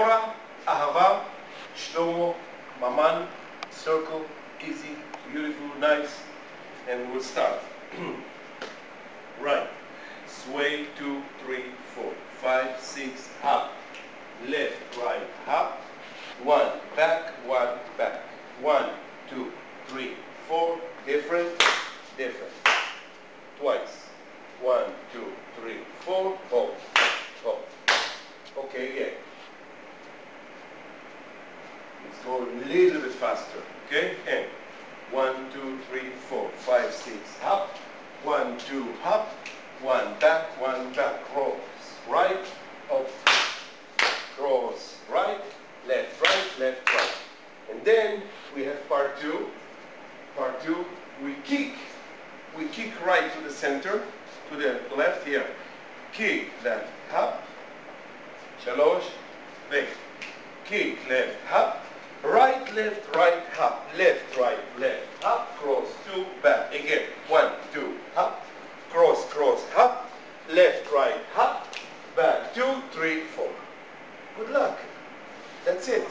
Hora, Ahava, Shlomo, Maman, circle, easy, beautiful, nice, and we'll start. right. Sway, two, three, four, five, six, up. Left, right, up. One, back, one, back. One, two, three, four. Different, different. Twice. One, two, three, four. Hold, hold. Okay, again. Let's go a little bit faster, okay? And one, two, three, four, five, six, hop. One, two, hop. One back, one back, cross, right, up, cross, right, left, right, left, right. And then we have part two. Part two, we kick. We kick right to the center, to the left here. Kick, left, hop, shalosh, left. Left, right, hop. Back, two, three, four. Good luck. That's it.